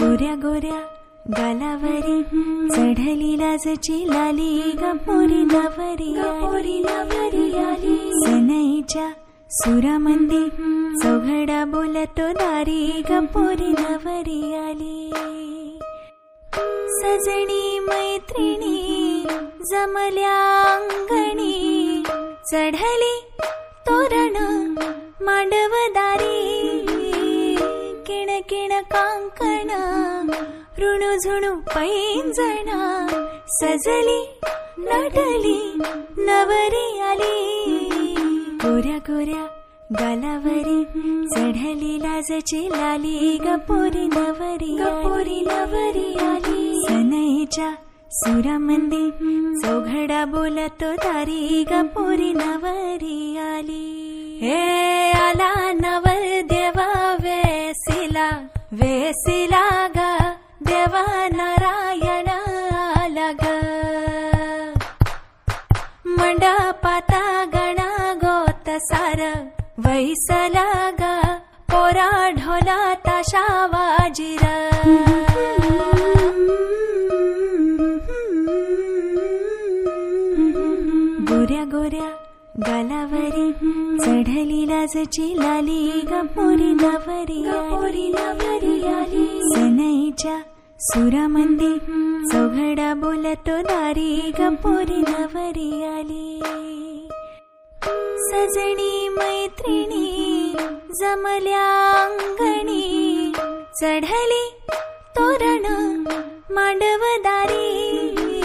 गोऱ्या गोऱ्या गालावरी चढली लाजची लाली गपोरी नवरी गपोरी नवरी आली. सनईच्या सुरामंदी चौघडा बोलतो दारी गपोरी नवरी आली. सजणी मैत्रिणी जमल्या अंगणी चढली तोरण मांडवदारी किण किण कांकण ऋणू झुणू पैंजणा सजली नटली नवरी आली. गोऱ्या गोऱ्या गालावरी चढली लाजची लाली गपोरी नवरी गपोरी नवरी आली. सनईच्या सुरामंदी चौघडा बोलतो दारी गपोरी नवरी आली हे आला नवर देवा वेसिला वेसिला ग देवा नारायण आला ग। मंडपाता गणा गोत सार वैसला ग पोरा ढोला ताशा वाजिर गोऱ्या गोऱ्या गालावरी चढली लाजची लाली गपोरी लावरी गपोरी नवरी आली. सनईच्या सुरामंदी चौघडा बोलतो दारी गपोरी नवरी आली. सजणी मैत्रिणी जमल्या अंगणी चढली तोरण मांडवदारी